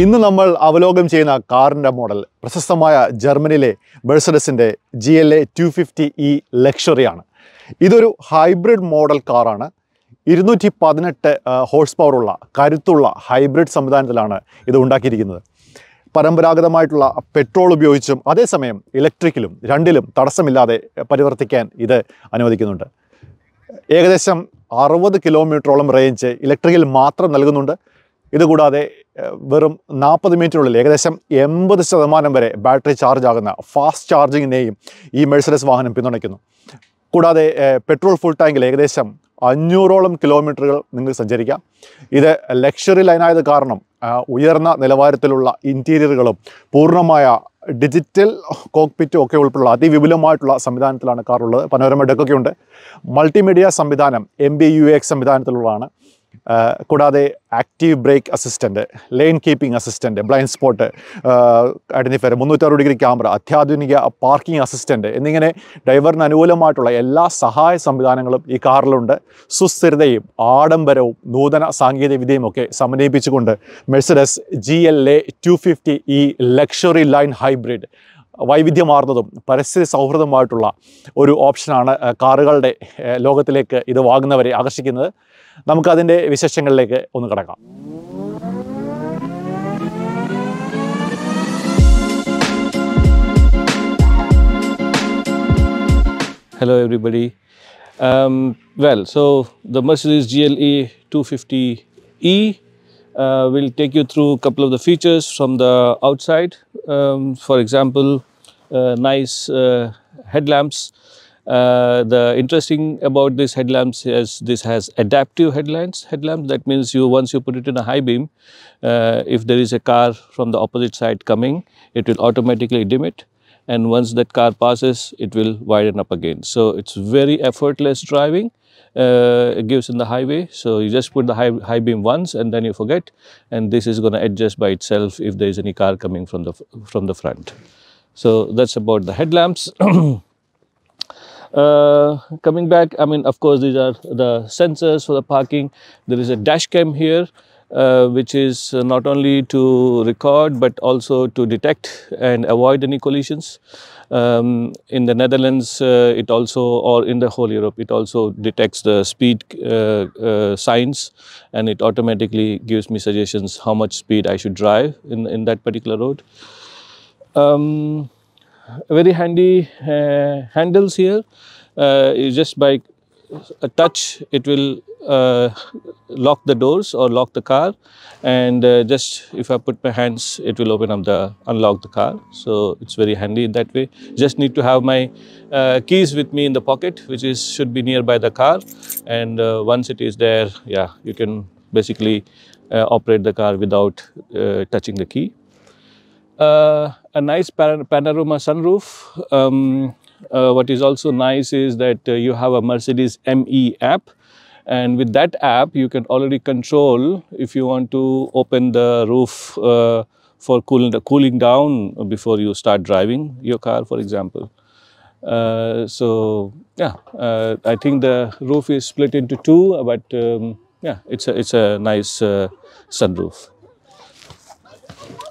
ഇന്ന് നമ്മൾ അവലോകനം ചെയ്യുന്ന കാറിന്റെ മോഡൽ പ്രശസ്തമായ ജർമ്മനിയിലെ മെഴ്സഡസിന്റെ G L A two fifty E ലക്ഷറിയാണ് ഇതൊരു ഹൈബ്രിഡ് മോഡൽ കാറാണ് ഇരുന്നൂറ്റി പതിനെട്ട് ഹോഴ്സ് പവറുള്ള കരുത്തുള്ള ഹൈബ്രിഡ് സംവിധാനത്തിലാണ് ഇത് ഉണ്ടാക്കിയിരിക്കുന്നത്. പരമ്പരാഗതമായിട്ടുള്ള പെട്രോൾ ഉപയോഗിച്ചും അതേസമയം ഇലക്ട്രിക്കിലും രണ്ടിലും തടസ്സമില്ലാതെ പരിവർത്തിക്കാൻ ഇത് അനുവദിക്കുന്നുണ്ട്. ഏകദേശം അറുപത് കിലോമീറ്ററോളം റേഞ്ച് ഇലക്ട്രിക്കിൽ മാത്രം നൽകുന്നുണ്ട്. ഇതുകൂടാതെ വെറും നാൽപ്പത് മിനിറ്റിനുള്ളിൽ ഏകദേശം എൺപത് ശതമാനം വരെ ബാറ്ററി ചാർജ് ആകുന്ന ഫാസ്റ്റ് ചാർജിങ്ങിനെയും ഈ മെഴ്സഡസ് വാഹനം പിന്തുണയ്ക്കുന്നു. കൂടാതെ പെട്രോൾ ഫുൾ ടാങ്കിൽ ഏകദേശം അഞ്ഞൂറോളം കിലോമീറ്ററുകൾ നിങ്ങൾ സഞ്ചരിക്കാം. ഇത് ലക്ഷറി ലൈനായത് കാരണം ഉയർന്ന നിലവാരത്തിലുള്ള ഇന്റീരിയറുകളും പൂർണമായ ഡിജിറ്റൽ കോക്പിറ്റും ഒക്കെ ഉൾപ്പെടെയുള്ള അതിവിപുലമായിട്ടുള്ള സംവിധാനത്തിലാണ് കാറുള്ളത്. പനോരമ ഡെക്കൊക്കെ ഉണ്ട് മൾട്ടിമീഡിയ സംവിധാനം എം ബി യു എക്സ് സംവിധാനത്തിലുള്ളതാണ്. കൂടാതെ active brake assistant lane keeping assistant blind spot identifier മുന്നൂറ്ററുപത് degree camera അത്യാധുനിക പാർക്കിംഗ് അസിസ്റ്റന്റ് എന്നിങ്ങനെ ഡ്രൈവറിന് അനുകൂലമായിട്ടുള്ള എല്ലാ സഹായ സംവിധാനങ്ങളും ഈ കാറിലുണ്ട്. സുസ്ഥിരതയും ആഡംബരവും നൂതന സാങ്കേതിക വിദ്യയും ഒക്കെ സമന്വയിപ്പിച്ചുകൊണ്ട് Mercedes G L A two fifty E luxury line hybrid വൈവിധ്യമാർന്നതും പരിസ്ഥിതി സൗഹൃദമായിട്ടുള്ള ഒരു ഓപ്ഷനാണ് കാറുകളുടെ ലോകത്തിലേക്ക് ഇത് വാങ്ങുന്നവരെ ആകർഷിക്കുന്നത് നമുക്കതിന്റെ വിശേഷങ്ങളിലേക്ക് ഒന്ന് കിടക്കാം Hello, everybody. Um, well, so the Mercedes GLE 250e uh, will take you through a couple of the features from the outside. Um, for example, uh, nice uh, headlamps. Uh, the interesting about this headlamps is this has adaptive headlamps. Headlamps that means you once you put it in a high beam, uh, if there is a car from the opposite side coming, it will automatically dim it and once that car passes it will widen up again. So it's very effortless driving. Uh, it gives in the highway. So you just put the high, high beam once and then you forget. And this is going to adjust by itself if there is any car coming from the from the front. So that's about the headlamps. Uh, coming back, I mean, of course, these are the sensors for the parking. There is a dash cam here, uh, which is uh, not only to record but also to detect and avoid any collisions. Um, in the Netherlands, uh, it also, or in the whole Europe, it also detects the speed uh, uh, signs and it automatically gives me suggestions how much speed I should drive in, in that particular road. Um, very handy uh, handles here. Uh, just by touch, it will uh, lock the doors or lock the car, and uh, just if I put my hands, it will open up the unlock the car. So it's very handy that way. Just need to have my uh, keys with me in the pocket, which is should be nearby the car, and uh, once it is there, yeah, you can basically uh, operate the car without uh, touching the key a nice pan- panorama sunroof. Um, what is also nice is that uh, you have a Mercedes ME app, and with that app, you can already control if you want to open the roof uh, for cooling, cooling down before you start driving your car, for example. Uh, so yeah, uh, I think the roof is split into two, but um, yeah, it's a it's a nice uh, sunroof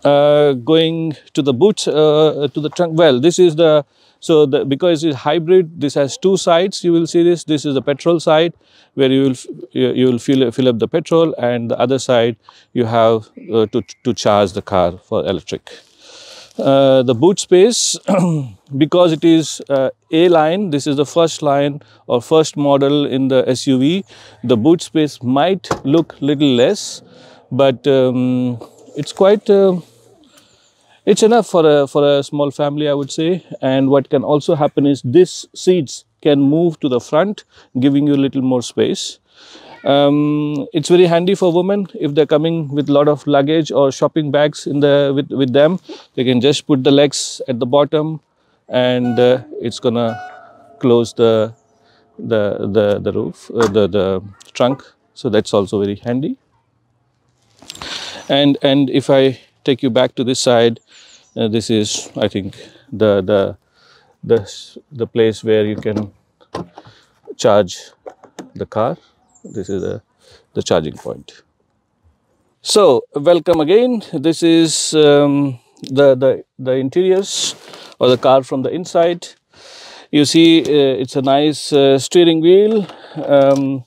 uh, going to the boot uh, to the trunk well this is the so the, because it's hybrid this has two sides you will see this. This is the petrol side where you will you will fill, fill up the petrol and the other side you have uh, to, to charge the car for electric. Uh, the boot space because it is uh, a line this is the first line or first model in the suv the boot space might look little less but um, it's quite uh, it's enough for a for a small family i would say. And what can also happen is this seats can move to the front giving you a little more space. Um, it's very handy for women. If they're coming with a lot of luggage or shopping bags in the with, with them they can just put the legs at the bottom and uh, it's gonna close the the the, the roof uh, the the trunk. So that's also very handy. And and if I take you back to this side, uh, this is I think the the the the place where you can charge the car. This is the the charging point. So, welcome again. This is um, the, the, the interiors or the car from the inside. You see, uh, it's a nice uh, steering wheel um,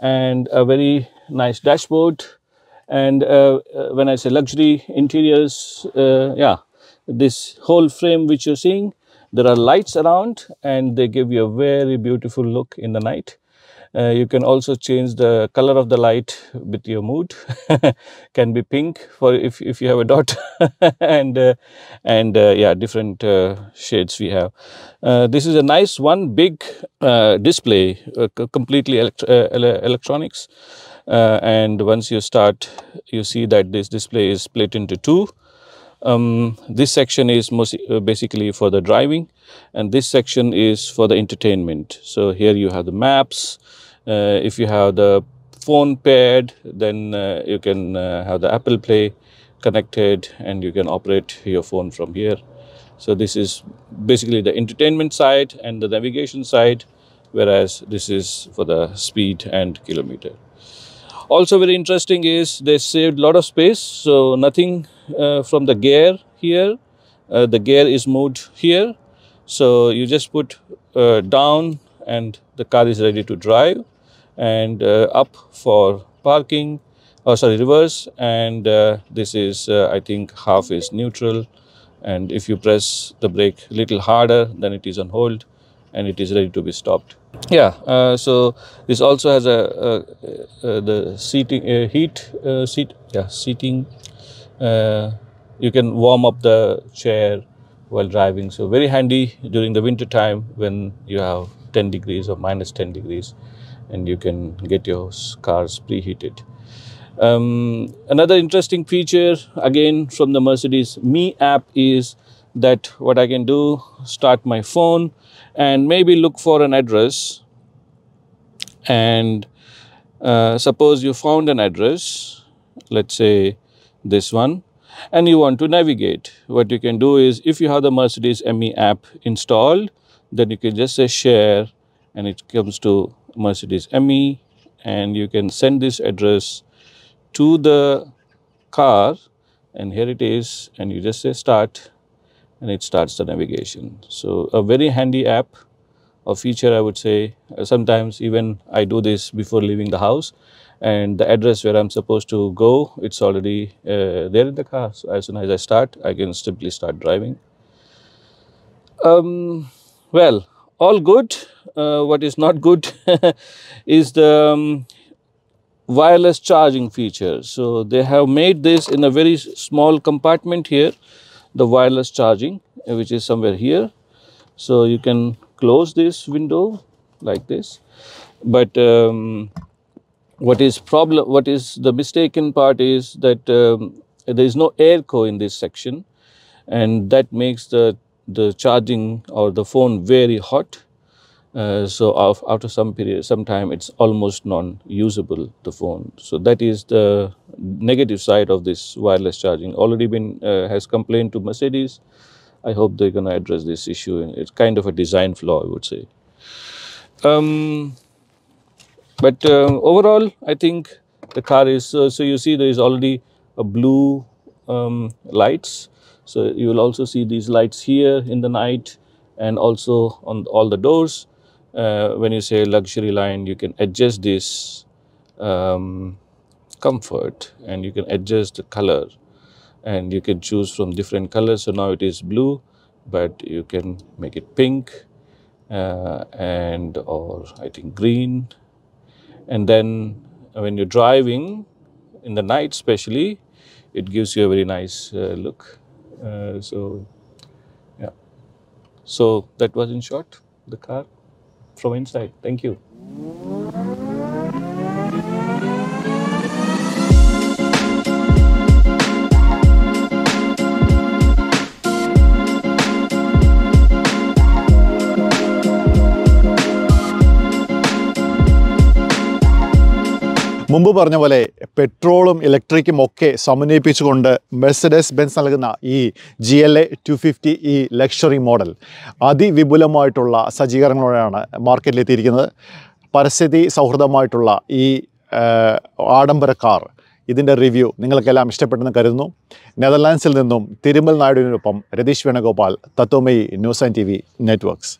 and a very nice dashboard. And uh, uh, when I say luxury interiors, uh, yeah, this whole frame which you're seeing, there are lights around and they give you a very beautiful look in the night. Uh, you can also change the color of the light with your mood. can be pink for if, if you have a daughter, and uh, and uh, yeah, different shades we have. This is a nice one big display, completely elect- ele- electronics. Uh, and once you start, you see that this display is split into two. Um, this section is most, uh, basically for the driving, and this section is for the entertainment. So here you have the maps. Uh, if you have the phone paired, then uh, you can uh, have the Apple Play connected, and you can operate your phone from here. So this is basically the entertainment side and the navigation side, whereas this is for the speed and kilometer also very interesting is they saved a lot of space so nothing uh, from the gear here. Uh, the gear is moved here. So you just put uh, down and the car is ready to drive. And uh, up for parking or sorry reverse. And uh, this is uh, i think half is neutral. And if you press the brake a little harder then it is on hold and it is ready to be stopped yeah uh, so this also has a, a, a the seating heat uh, seat yeah seating uh, you can warm up the chair while driving. So very handy during the winter time when you have 10 degrees or minus 10 degrees and you can get your cars preheated. Um, another interesting feature again from the Mercedes Me app is that what I can do start my phone and maybe look for an address. And uh, suppose you found an address let's say this one and you want to navigate. What you can do is if you have the Mercedes ME app installed then you can just say share and it comes to Mercedes ME and you can send this address to the car and here it is and you just say start and it starts the navigation. So a very handy app a feature i would say. Uh, sometimes even i do this before leaving the house and the address where i'm supposed to go it's already uh, there in the car. So as soon as i start i can simply start driving. Um, well all good. Uh, what is not good is the um, wireless charging feature. So they have made this in a very small compartment here, the wireless charging, uh, which is somewhere here. So you can close this window like this. But um, what is problem? What is the mistaken part is that um, there is no air co in this section, and that makes the the charging or the phone very hot. Uh, so af- after some period, some time, it's almost non-usable the phone. So that is the negative side of this wireless charging. Already been uh, has complained to Mercedes. I hope they're gonna address this issue. It's kind of a design flaw, I would say. Um, but uh, overall, I think the car is so you see there is already a blue um, lights. So you will also see these lights here in the night and also on all the doors. Uh, when you say luxury line, you can adjust this um, comfort and you can adjust the color. And you can choose from different colors. So now it is blue, but you can make it pink uh, and or I think green. And then when you're driving in the night especially it gives you a very nice uh, look. Uh, so yeah. So that was in short the car from inside. Thank you മുമ്പ് പറഞ്ഞ പോലെ പെട്രോളും ഇലക്ട്രിക്കും ഒക്കെ സമന്വയിപ്പിച്ചുകൊണ്ട് Mercedes Benz നൽകുന്ന ഈ G L A two fifty E luxury model അതിവിപുലമായിട്ടുള്ള സജ്ജീകരണങ്ങളോടെയാണ് മാർക്കറ്റിലെത്തിയിരിക്കുന്നത്. പരിസ്ഥിതി സൗഹൃദമായിട്ടുള്ള ഈ ആഡംബര കാർ ഇതിന്റെ റിവ്യൂ നിങ്ങൾക്കെല്ലാം ഇഷ്ടപ്പെട്ടെന്ന് കരുതുന്നു. നെതർലാൻഡ്സിൽ നിന്നും Thirumal നായിഡുവിനൊപ്പം Ratheesh Venugopal Tatwamayi news and T V networks